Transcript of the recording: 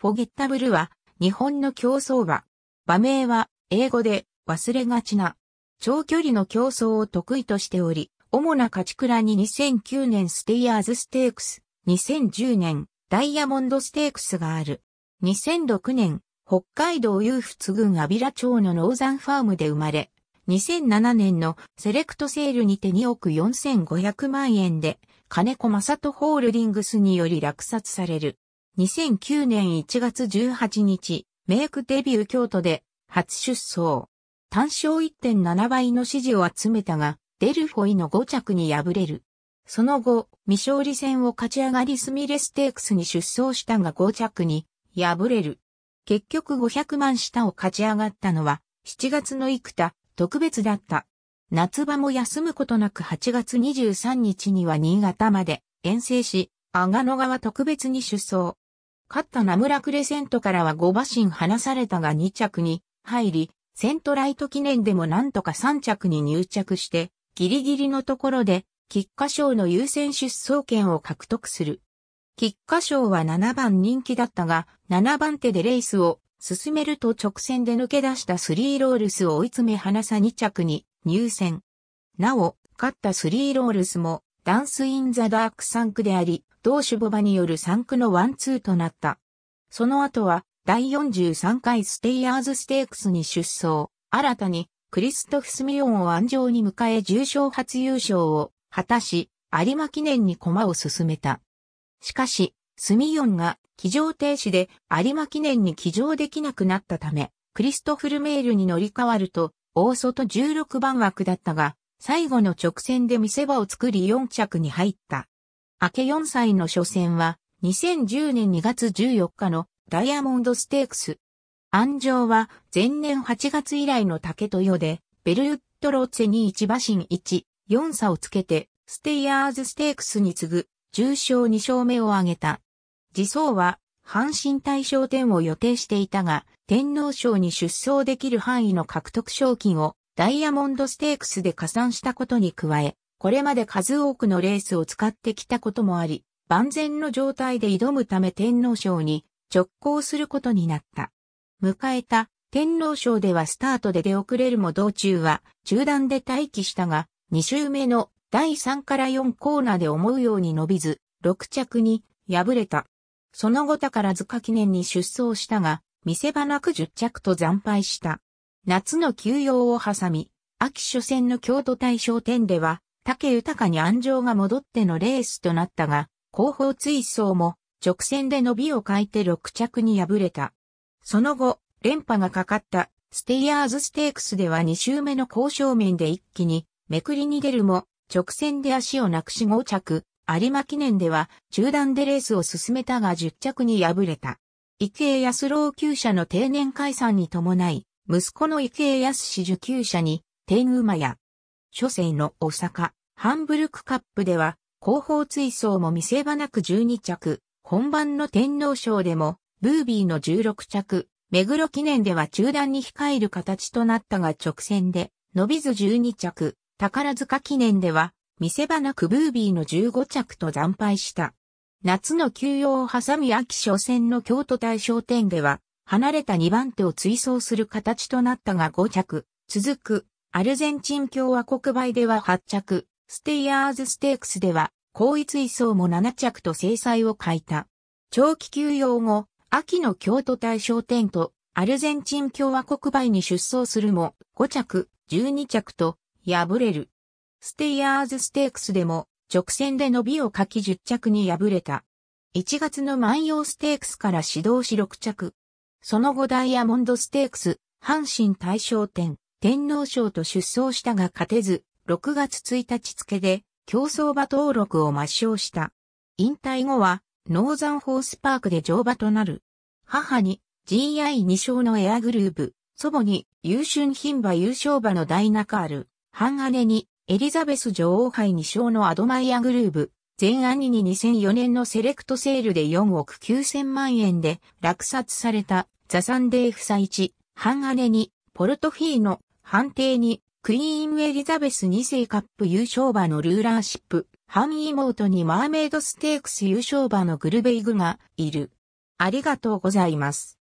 フォゲッタブルは日本の競走馬。馬名は英語で忘れがちな。長距離の競走を得意としており、主な勝ち鞍に2009年ステイヤーズステークス、2010年ダイヤモンドステークスがある。2006年、北海道勇払郡安平町のノーザンファームで生まれ、2007年のセレクトセールにて2億4500万円で、金子正人ホールディングスにより落札される。2009年1月18日、メイクデビュー京都で初出走。単勝1.7倍の支持を集めたが、デルフォイの5着に敗れる。その後、未勝利戦を勝ち上がりスミレステークスに出走したが5着に敗れる。結局500万下を勝ち上がったのは7月の幾多特別だった。夏場も休むことなく8月23日には新潟まで遠征し、阿賀野川特別に出走。勝った名村クレセントからは5馬身離されたが2着に入り、セントライト記念でもなんとか3着に入着して、ギリギリのところで、菊花賞の優先出走権を獲得する。菊花賞は7番人気だったが、7番手でレースを進めると直線で抜け出したスリーロールスを追い詰め離さ2着に入選。なお、勝ったスリーロールスもダンスインザダーク産駒であり、同種牡馬による産駒のワンツーとなった。その後は第43回ステイヤーズステークスに出走。新たにクリストフ・スミヨンを鞍上に迎え重賞初優勝を果たし、有馬記念に駒を進めた。しかし、スミヨンが騎乗停止で有馬記念に騎乗できなくなったため、クリストフルメールに乗り換わると、大外16番枠だったが、最後の直線で見せ場を作り4着に入った。明け4歳の初戦は、2010年2月14日のダイヤモンドステークス。安城は前年8月以来の竹豊で、ベルウッドロッツェに1馬身1、4差をつけて、ステイヤーズステークスに次ぐ、重賞2勝目を挙げた。自走は、阪神大賞点を予定していたが、天皇賞に出走できる範囲の獲得賞金をダイヤモンドステークスで加算したことに加え、これまで数多くのレースを使ってきたこともあり、万全の状態で挑むため天皇賞に直行することになった。迎えた天皇賞ではスタートで出遅れるも道中は中断で待機したが、2周目の第3から4コーナーで思うように伸びず、6着に敗れた。その後宝塚記念に出走したが、見せ場なく10着と惨敗した。夏の休養を挟み、秋初戦の京都大賞典では、竹豊に安城が戻ってのレースとなったが、後方追走も直線で伸びを欠いて6着に敗れた。その後、連覇がかかったステイヤーズステークスでは2周目の交渉面で一気にめくりに出るも直線で足をなくし5着、有馬記念では中断でレースを進めたが10着に敗れた。池江安郎厩舎の定年解散に伴い、息子の池江康氏受厩舎に天馬や、初世の大阪、ハンブルクカップでは後方追走も見せ場なく12着、本番の天皇賞でも、ブービーの16着、目黒記念では中段に控える形となったが直線で、伸びず12着、宝塚記念では、見せ場なくブービーの15着と惨敗した。夏の休養を挟み秋初戦の京都大賞典では、離れた2番手を追走する形となったが5着、続く、アルゼンチン共和国杯では8着、ステイヤーズステークスでは後位追走も7着と制裁を書いた。長期休養後、秋の京都大賞典とアルゼンチン共和国杯に出走するも5着、12着と敗れる。ステイヤーズステークスでも直線で伸びを書き10着に敗れた。1月の万葉ステークスから指導し6着。その後ダイヤモンドステークス、阪神大賞典、天皇賞と出走したが勝てず、6月1日付で競走馬登録を抹消した。引退後は、ノーザンホースパークで乗馬となる。母に GI2 勝のエアグルーヴ、祖母に優駿牝馬優勝馬のダイナカール、半姉にエリザベス女王杯2勝のアドマイヤグルーヴ、全兄に2004年のセレクトセールで4億9000万円で落札された。ザサンデーフサイチ、半姉にポルトフィーノ、半弟にクイーンエリザベス2世カップ優勝馬のルーラーシップ、半妹にマーメイドステークス優勝馬のグルベイグがいる。ありがとうございます。